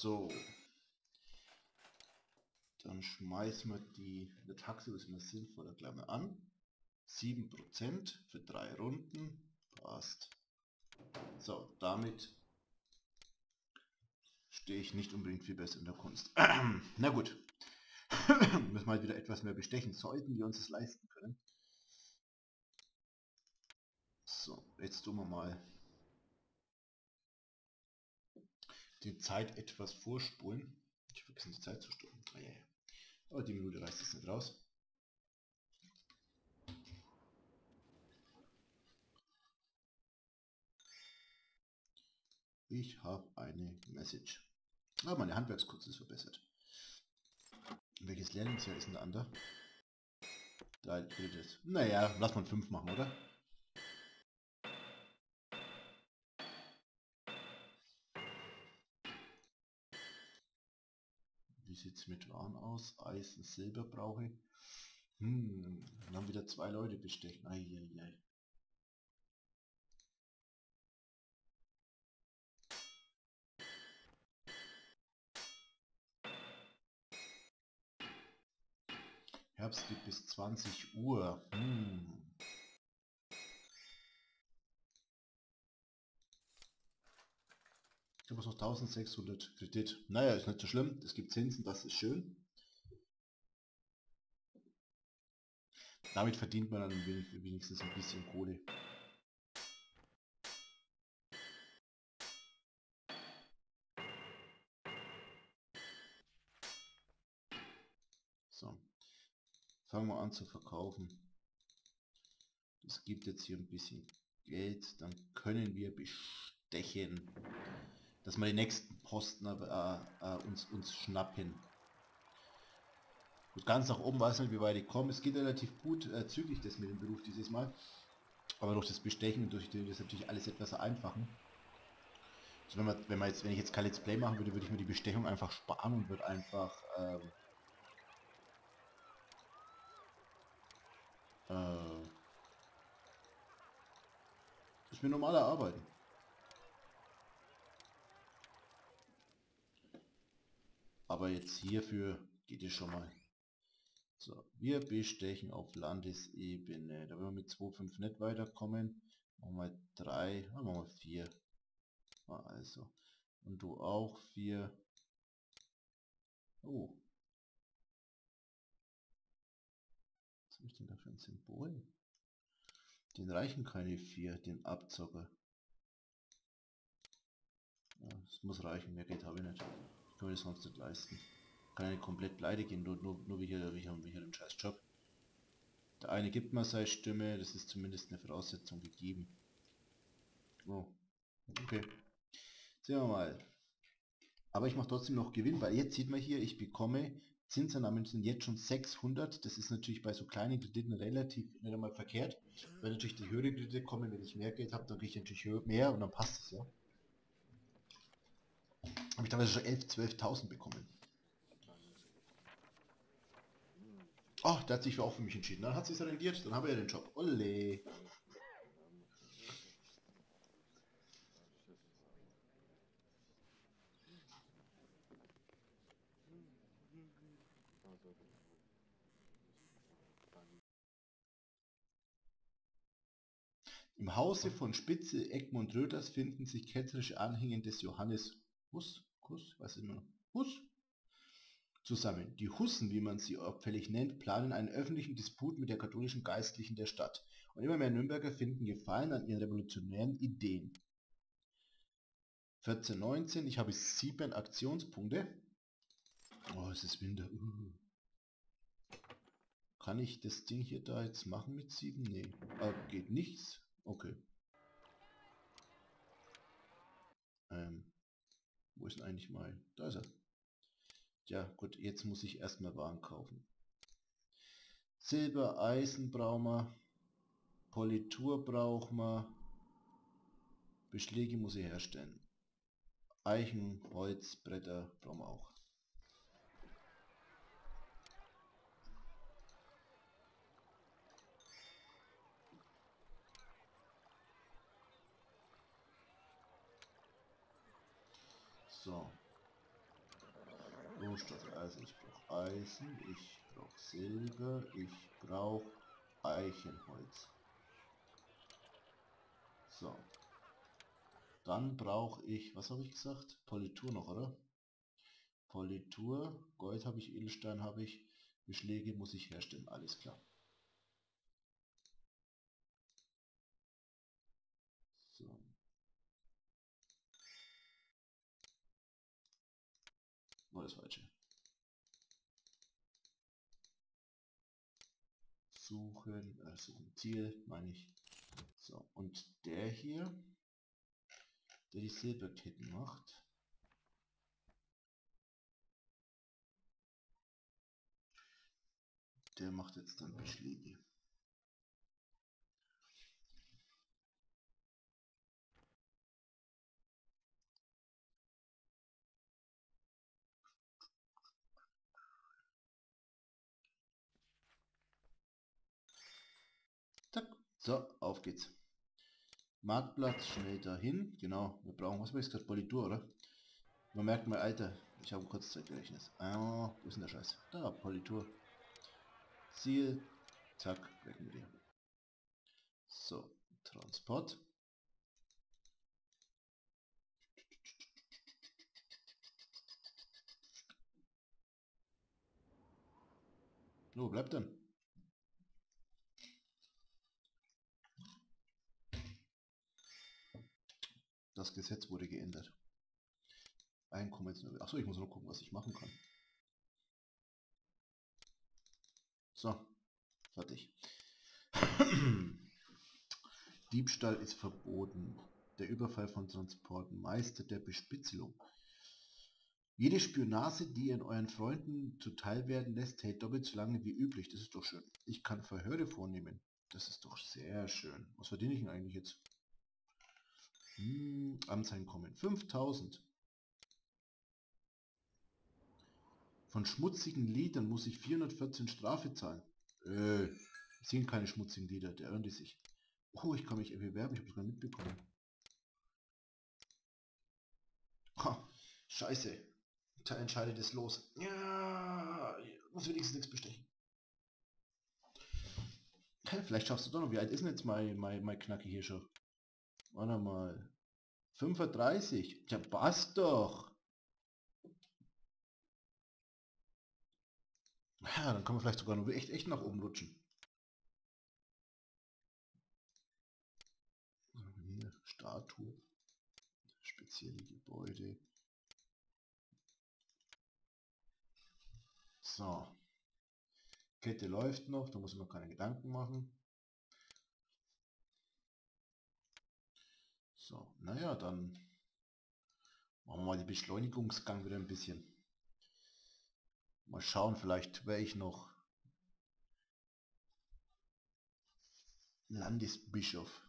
So. Dann schmeißen wir die eine Taxe, ist immer sinnvoller, Klammer an. 7% für drei Runden. Passt. So, damit stehe ich nicht unbedingt viel besser in der Kunst. Na gut. Müssen wir halt wieder etwas mehr bestechen. Sollten wir uns das leisten können. So, jetzt tun wir mal die Zeit etwas vorspulen. Ich habe vergessen die Zeit zu stoppen. Ah, ja. Aber die Minute reißt es nicht raus. Ich habe eine Message. Ah, meine Handwerkskunst ist verbessert. Welches Lehrlingsjahr ist denn andere? Da drittes. Naja, lass mal fünf machen, oder? Sieht es mit Waren aus? Eisen, Silber brauche ich. Hm, dann haben wieder zwei Leute bestechen. Eieiei. Herbst geht bis 20 Uhr. Hm. Ich habe noch 1600 Kredit. Naja, ist nicht so schlimm. Es gibt Zinsen, das ist schön. Damit verdient man dann wenigstens ein bisschen Kohle. Fangen wir an zu verkaufen. Das gibt jetzt hier ein bisschen Geld. Dann können wir bestechen, dass wir die nächsten Posten äh, äh, uns, uns schnappen. Gut, ganz nach oben weiß nicht, wie weit ich komme. Es geht relativ gut äh, zügig das mit dem Beruf dieses Mal. Aber durch das Bestechen, durch das natürlich alles etwas vereinfachen. Also wenn, man, wenn, man jetzt, wenn ich jetzt kein Let's Play machen würde, würde ich mir die Bestechung einfach sparen und würde einfach ähm, Äh, ist mir normaler Arbeiten. Aber jetzt hierfür geht es schon mal. So, wir bestechen auf Landesebene. Da wir mit 2,5 nicht weiterkommen. Machen wir 3, machen wir 4. Also. Und du auch 4. Oh, habe ich denn da für ein Symbol? Den reichen keine vier, den Abzocker. Ja, das muss reichen, mehr Geld habe ich nicht. Kann mir das sonst nicht leisten. Kann ja nicht komplett pleite gehen, nur, nur, nur wie hier, wie hier, wie hier den scheiß Job. Der eine gibt mir seine Stimme, das ist zumindest eine Voraussetzung gegeben. Oh, okay. Sehen wir mal. Aber ich mache trotzdem noch Gewinn, weil jetzt sieht man hier, ich bekomme Zinseinnahmen sind jetzt schon 600. Das ist natürlich bei so kleinen Krediten relativ nicht einmal verkehrt. Wenn natürlich die höhere Kredite kommen, wenn ich mehr Geld habe, dann kriege ich natürlich mehr und dann passt es ja. Habe ich damals schon 11, 12.000 bekommen. Oh, der hat sich auch für mich entschieden. Dann hat sich rendiert, dann haben wir ja den Job. Olle. Im Hause von Spitze, Egmont Röders finden sich ketzerische Anhänger des Johannes Hus, Hus, was immer noch, Hus, zusammen. Die Hussen, wie man sie auffällig nennt, planen einen öffentlichen Disput mit der katholischen Geistlichen der Stadt. Und immer mehr Nürnberger finden Gefallen an ihren revolutionären Ideen. 1419, ich habe sieben Aktionspunkte. Oh, es ist Winter. Uh. Kann ich das Ding hier da jetzt machen mit sieben? Nee. Ah, geht nichts. Okay. Ähm, wo ist denn eigentlich mein? Da ist er. Ja, gut, jetzt muss ich erstmal Waren kaufen. Silber, Eisen brauchen wir. Politur brauchen wir. Beschläge muss ich herstellen. Eichen, Holz, Bretter brauchen wir auch. So. Rohstoffe. Also ich brauche Eisen, ich brauche Silber, ich brauche Eichenholz. So. Dann brauche ich, was habe ich gesagt? Politur noch, oder? Politur, Gold habe ich, Edelstein habe ich, Beschläge muss ich herstellen, alles klar. So. War das falsche. Suchen, äh, suchen Ziel, meine ich. So, und der hier, der die Silberketten macht, der macht jetzt dann Beschläge. Zack. So, auf geht's. Marktplatz, schnell dahin. Genau, wir brauchen, was war jetzt gerade, Politur, oder? Man merkt mal, Alter, ich habe Kurzzeitgedächtnis. Ah, wo ist denn der Scheiß? Da, Politur. Ziel, zack, weg mit dir. So, Transport. Wo bleibt denn? Das Gesetz wurde geändert. Einkommens... Achso, ich muss nur gucken, was ich machen kann. So, fertig. Diebstahl ist verboten. Der Überfall von Transporten, Meister der Bespitzelung. Jede Spionage, die ihr euren Freunden zuteil werden lässt, hält doppelt so lange wie üblich. Das ist doch schön. Ich kann Verhöre vornehmen. Das ist doch sehr schön. Was verdiene ich denn eigentlich jetzt? Hm, Amtseinkommen. 5000. Von schmutzigen Liedern muss ich 414 Strafe zahlen. Äh, sind keine schmutzigen Lieder, der earnt die sich. Oh, ich kann mich bewerben, ich habe sogar mitbekommen. Ha, scheiße. Da entscheidet es los. Ja, muss wenigstens nichts bestechen. Vielleicht schaffst du doch noch. Wie alt ist denn jetzt mein, mein, mein Knacke hier schon? Warte mal. 35. Ja, passt doch. Ja, dann kann man vielleicht sogar nur echt, echt nach oben rutschen. Hier, Statue. Spezielle Gebäude. So. Kette läuft noch, da muss man keine Gedanken machen. So, naja, dann machen wir mal die Beschleunigungsgang wieder ein bisschen. Mal schauen, vielleicht wäre ich noch Landesbischof.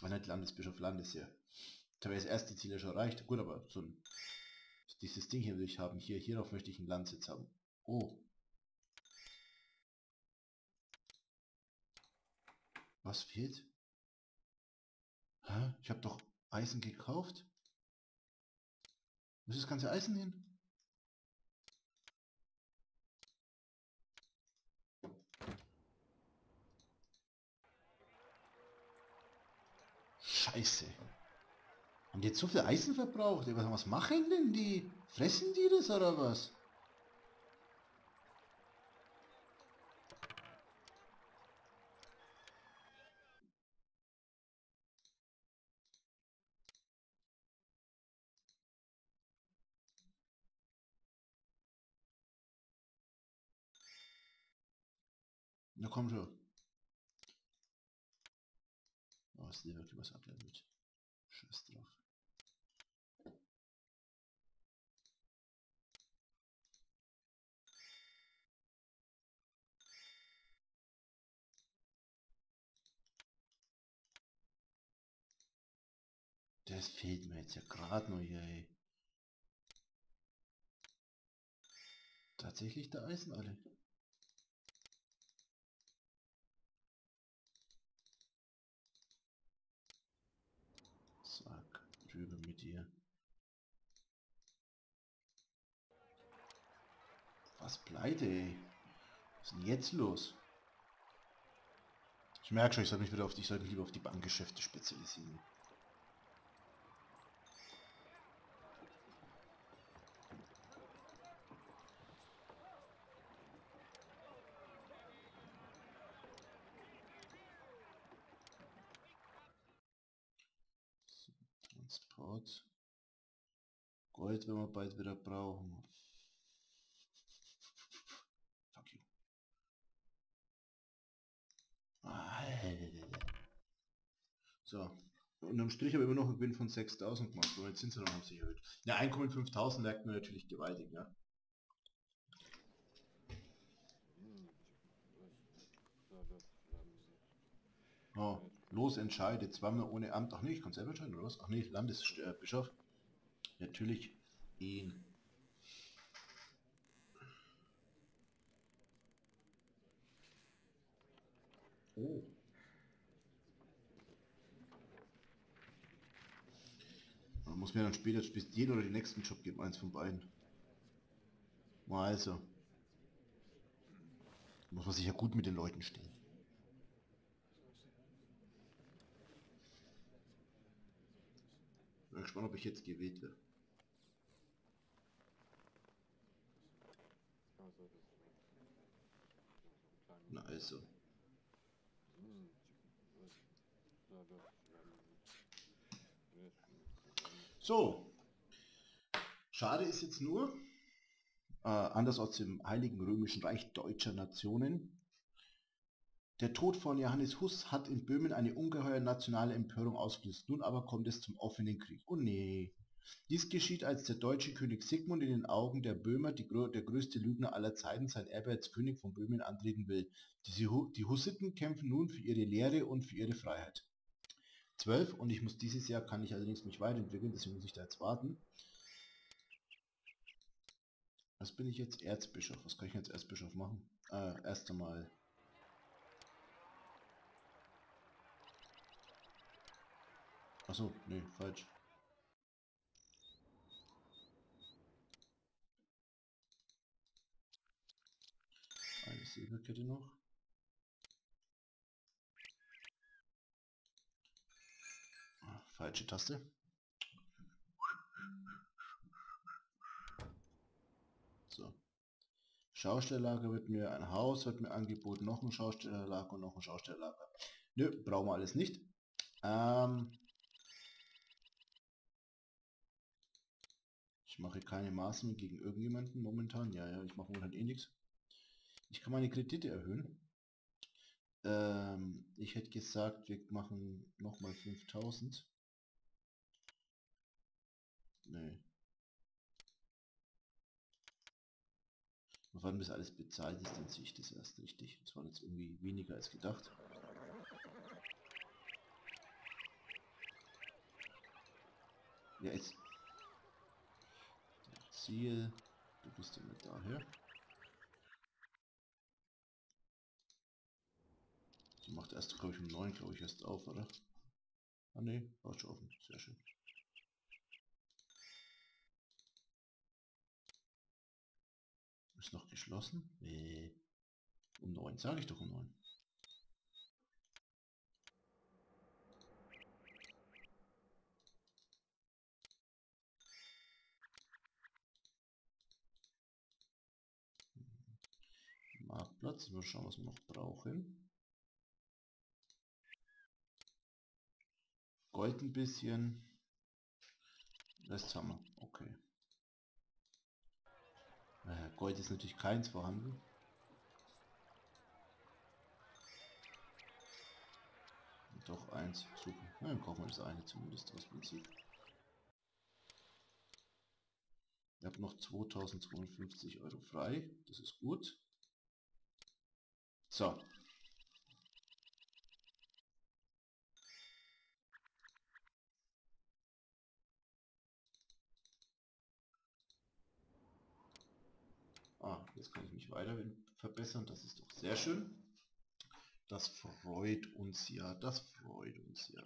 Aber nicht Landesbischof, Landesherr. Da wäre das erste Ziel ja schon erreicht. Gut, aber so ein dieses Ding hier will ich haben. Hier, hierauf möchte ich einen Landsitz haben. Oh. Was fehlt? Hä? Ich habe doch Eisen gekauft. Wo ist das ganze Eisen hin? Scheiße. Haben die jetzt so viel Eisen verbraucht? Was machen denn die? Fressen die das oder was? Na komm schon. Oh, ist dir wirklich was ablevelt. Scheiß drauf. Das fehlt mir jetzt ja gerade nur hier, ey. Tatsächlich der Eisen alle. Zack, drüber mit dir. Was pleite, ey. Was ist denn jetzt los? Ich merke schon, ich sollte mich wieder auf die, ich sollte mich lieber auf die Bankgeschäfte spezialisieren. Transport. Gold, wenn wir bald wieder brauchen. So. Unterm Strich habe ich immer noch einen Gewinn von 6000 gemacht, aber jetzt sind sie noch haben sich erhöht. Ja, Einkommen 5000 merkt man natürlich gewaltig, ja. Oh, los entscheide, zweimal ohne Amt. Ach nee, ich kann selber entscheiden, oder was? Ach nee, Landesbischof. Natürlich ihn. Oh. Muss mir dann später den oder den nächsten Job geben, eins von beiden. Also. Muss man sich ja gut mit den Leuten stehen. Bin gespannt, ob ich jetzt gewählt werde. Na also. So. Schade ist jetzt nur, äh, anders als im Heiligen Römischen Reich deutscher Nationen, der Tod von Johannes Huss hat in Böhmen eine ungeheuer nationale Empörung ausgelöst. Nun aber kommt es zum offenen Krieg. Oh nee. Dies geschieht, als der deutsche König Sigmund in den Augen der Böhmer, die, der größte Lügner aller Zeiten, sein Erbe als König von Böhmen antreten will. Die, die Hussiten kämpfen nun für ihre Lehre und für ihre Freiheit. 12 und ich muss dieses Jahr, kann ich allerdings mich weiterentwickeln, deswegen muss ich da jetzt warten. Was bin ich jetzt? Erzbischof. Was kann ich jetzt Erzbischof machen? Äh, erst einmal Achso, nee, falsch. Eine Silberkette noch. Ah, falsche Taste. So. Schaustelllager wird mir, ein Haus wird mir angeboten, noch ein Schaustellerlager und noch ein Schaustellerlager. Nö, brauchen wir alles nicht. Ähm, Ich mache keine Maßnahmen gegen irgendjemanden momentan. Ja, ja, ich mache momentan eh nichts. Ich kann meine Kredite erhöhen. Ähm, ich hätte gesagt, wir machen nochmal 5000. Nee. Und wann bis alles bezahlt ist, dann sehe ich das erst richtig. Das war jetzt irgendwie weniger als gedacht. Ja, jetzt Ziel. Du bist mit daher. Die macht erst, glaube ich, um 9, glaube ich, erst auf, oder? Ah ne, war schon offen. Sehr schön. Noch geschlossen? Nee. Um 9, sage ich doch um 9. Marktplatz. Wir schauen, was wir noch brauchen. Gold ein bisschen. Das haben wir. Okay. Äh, Gold ist natürlich keins vorhanden. Doch eins. Super. Ja, dann kaufen wir das eine zumindest aus Prinzip. Ich habe noch 2052 Euro frei. Das ist gut. So. Ah, jetzt kann ich mich weiter verbessern. Das ist doch sehr schön. Das freut uns ja. Das freut uns ja.